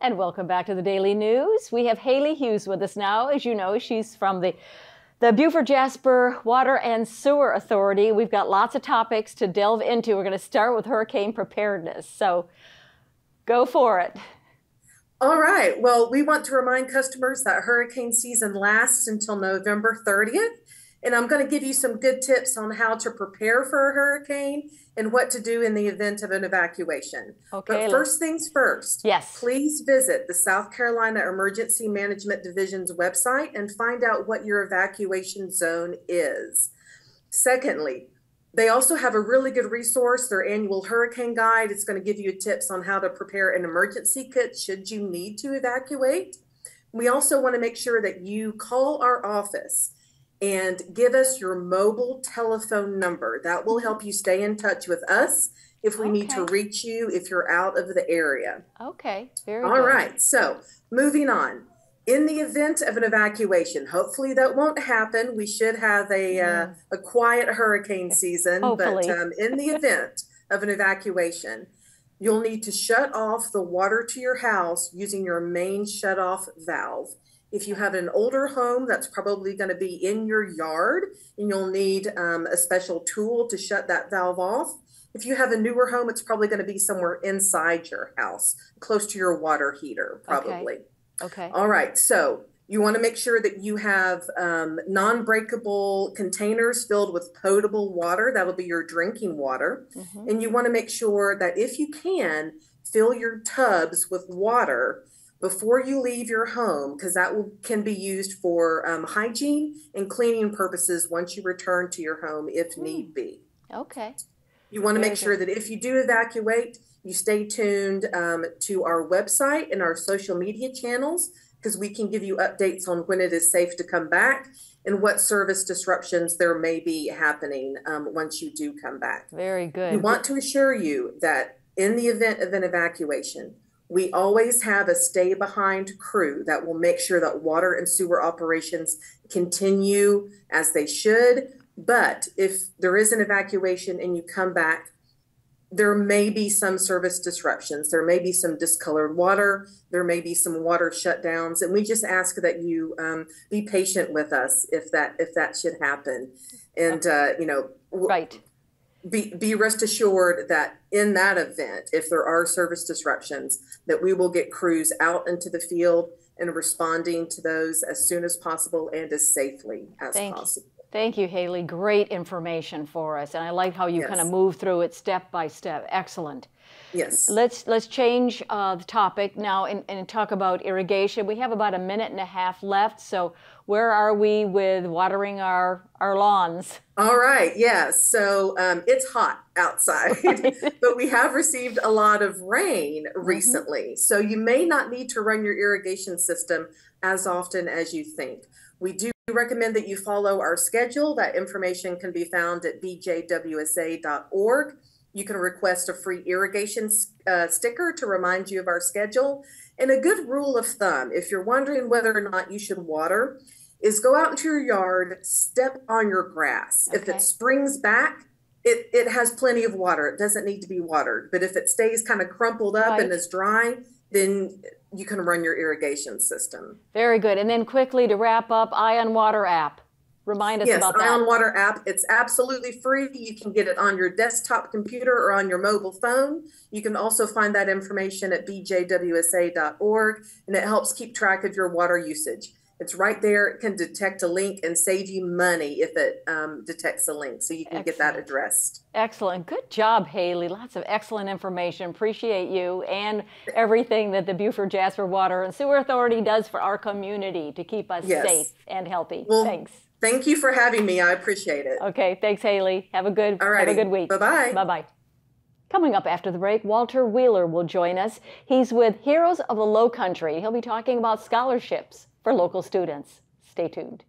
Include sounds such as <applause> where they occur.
And welcome back to the Daily News. We have Haley Hughes with us now. As you know, she's from the the Beaufort Jasper Water and Sewer Authority. We've got lots of topics to delve into. We're going to start with hurricane preparedness. So go for it. All right. Well, we want to remind customers that hurricane season lasts until November 30th. And I'm going to give you some good tips on how to prepare for a hurricane and what to do in the event of an evacuation. Okay. But first things first. Yes. Please visit the South Carolina Emergency Management Division's website and find out what your evacuation zone is. Secondly, they also have a really good resource, their annual hurricane guide. It's going to give you tips on how to prepare an emergency kit should you need to evacuate. We also want to make sure that you call our office and give us your mobile telephone number. That will help you stay in touch with us if we okay. need to reach you if you're out of the area. Okay, very All good. right, so moving on. In the event of an evacuation, hopefully that won't happen. We should have a uh, a quiet hurricane season, hopefully. but um, in the event of an evacuation, you'll need to shut off the water to your house using your main shut off valve. If you have an older home, that's probably going to be in your yard and you'll need um, a special tool to shut that valve off. If you have a newer home, it's probably going to be somewhere inside your house, close to your water heater, probably. Okay. okay. All right. So you want to make sure that you have um, non breakable containers filled with potable water. That'll be your drinking water. Mm-hmm. And you want to make sure that if you can, fill your tubs with water before you leave your home because that will, can be used for um, hygiene and cleaning purposes once you return to your home if mm. need be. Okay. You want to make sure that if you do evacuate, you stay tuned um, to our website and our social media channels because we can give you updates on when it is safe to come back and what service disruptions there may be happening um, once you do come back. Very good. We want to assure you that in the event of an evacuation, we always have a stay behind crew that will make sure that water and sewer operations continue as they should. But if there is an evacuation and you come back, there may be some service disruptions. There may be some discolored water. There may be some water shutdowns, and we just ask that you um, be patient with us if that if that should happen. And uh, you know, right be, be rest assured that in that event, if there are service disruptions, that we will get crews out into the field and responding to those as soon as possible and as safely as Thank possible. You. Thank you, Haley. Great information for us, and I like how you yes. kind of move through it step by step. Excellent. Yes. Let's let's change uh, the topic now and, and talk about irrigation. We have about a minute and a half left, so where are we with watering our our lawns? All right. Yes. So um, it's hot outside, <laughs> but we have received a lot of rain mm-hmm. recently, mm-hmm. so you may not need to run your irrigation system as often as you think. We do recommend that you follow our schedule. That information can be found at bjwsa.org. You can request a free irrigation uh, sticker to remind you of our schedule. And a good rule of thumb, if you're wondering whether or not you should water, is go out into your yard, step on your grass. Okay. If it springs back, it, it has plenty of water. It doesn't need to be watered. But if it stays kind of crumpled up right. and is dry, then you can run your irrigation system. Very good. And then quickly to wrap up, EyeOnWater app. Remind us yes, about that. EyeOnWater app. It's absolutely free. You can get it on your desktop computer or on your mobile phone. You can also find that information at bjwsa.org, and it helps keep track of your water usage. It's right there. It can detect a link and save you money if it um, detects a link, so you can excellent. get that addressed. Excellent. Good job, Haley. Lots of excellent information. Appreciate you and everything that the Beaufort Jasper Water and Sewer Authority does for our community to keep us yes. safe and healthy. Well, Thanks. Thank you for having me. I appreciate it. Okay. Thanks, Haley. Have a good Alrighty. have a good week. Bye bye. Bye bye. Coming up after the break, Walter Wheeler will join us. He's with Heroes of the Low Country. He'll be talking about scholarships for local students. Stay tuned.